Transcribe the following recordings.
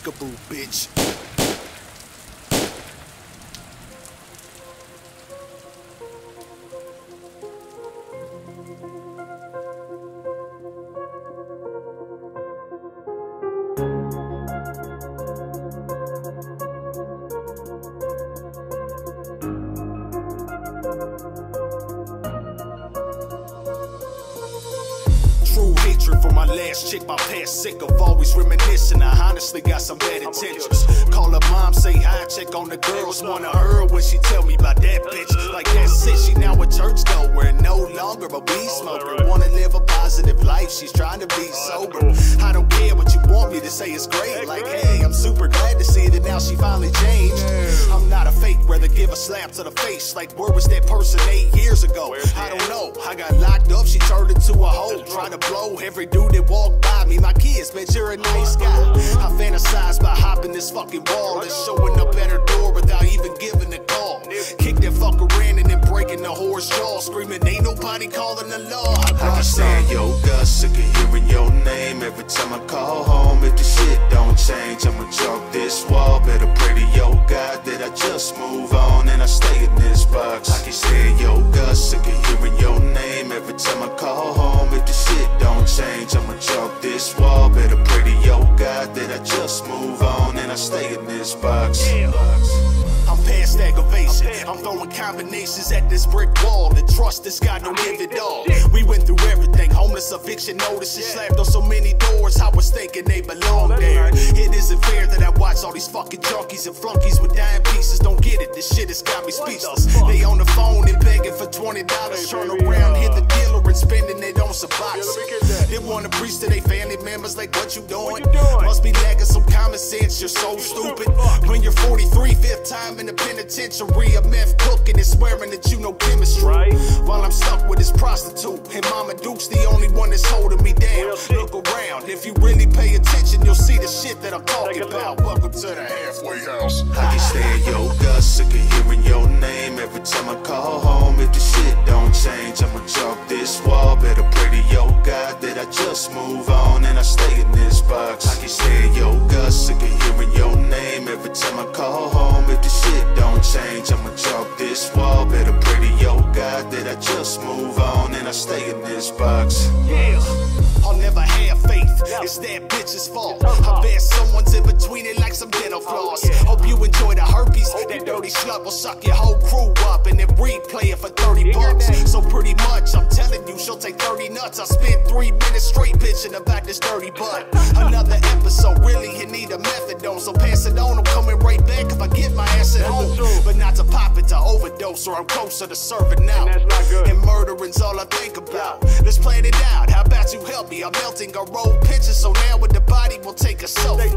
peekaboo, bitch. For my last chick, my past sick of always reminiscing. I honestly got some bad intentions. Call her mom, say hi, check on the girls. Wanna her when she tell me about that bitch. Like that's it, she now a church goer, no longer a weed smoker. Wanna live a positive life, she's trying to be sober. I don't care what you want me to say, it's great. Like, hey, I'm super glad to see that now she finally changed. Give a slap to the face. Like, where was that person eight years ago? I don't know. I got locked up, she turned into a hoe. Try to blow every dude that walked by me. My kids, man, you're a nice guy. I fantasize by hopping this fucking wall and showing up at her door without even giving a call. Kick that fucker in and then breaking the horse jaw, screaming, Ain't nobody calling the law. I I can brought stand some. your sick of hearing your name every time I call home. If the shit don't box. I'm past aggravation. I'm throwing combinations at this brick wall. And trust this guy don't give it all. We went through everything. Homeless eviction notices slapped on so many doors. I was thinking they belong there. It isn't fair that I watch all these fucking junkies and flunkies with dime pieces. Don't get it. This shit has got me speechless. They on the phone and begging for twenty dollars. Turn around, hit the dealer and spending it on some box. They wanna preach to their family members like what you doing? Must be lacking some common sense. You're so stupid. When you're 43, fifth time in the penitentiary, a meth cooking and swearing that you know chemistry. Right. While I'm stuck with this prostitute, and Mama Duke's the only one that's holding me down. Look around, if you really pay attention, you'll see the shit that I'm talking Take a look. about. Welcome to the halfway house. I can stand your guts, sick of hearing your name every time I call home. If the shit don't change, I'ma jump this wall. Better just move on and I stay in this box. I can stand your guts, sick of hearing your name every time I call home. If the shit don't change, I'ma chalk this wall. Better pray to your God that I just move on and I stay in this box. Yeah. I'll never have faith. It's that bitch's fault. I bet someone's in between it like some dental floss. Hope you enjoy the herpes. That dirty slut will suck your whole crew up and then replay it for 30 bucks. So pretty much, I'm telling you, she'll take 30 nuts. I spent three minutes straight bitching about this dirty butt. Another episode, really, you need a methadone. So pass it on, I'm coming right back if I get my ass at home. But not to pop it to overdose, or I'm closer to serving out. that's not good. And murdering's all I think about. Let's plan it out. How about you help me? I'm melting a roll picture, so now with the body we'll take a selfie.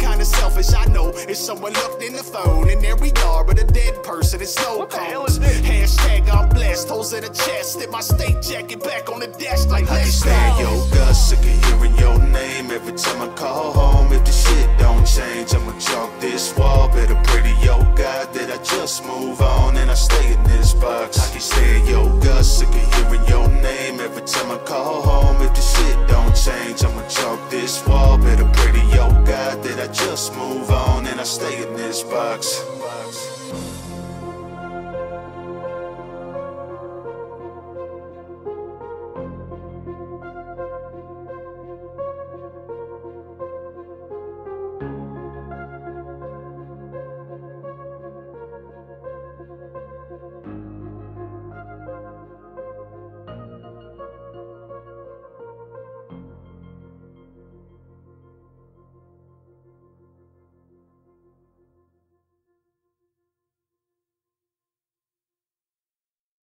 Kinda selfish, I know. If someone looked in the phone and there we are, but a dead person, it's no cones. Hashtag I'm blessed, holes in the chest. Slip my state jacket back on the desk like I can let's stand your guts, sick of hearing your name every time I call home. If the shit don't change, I'ma chalk this wall. Better pray to your God that I just move on and I stay in this box. I can stand your guts, sick of hearing your name every time I call home. If the shit don't change, I'ma chalk this wall. Better pray to your God that I just move on and I stay in this box.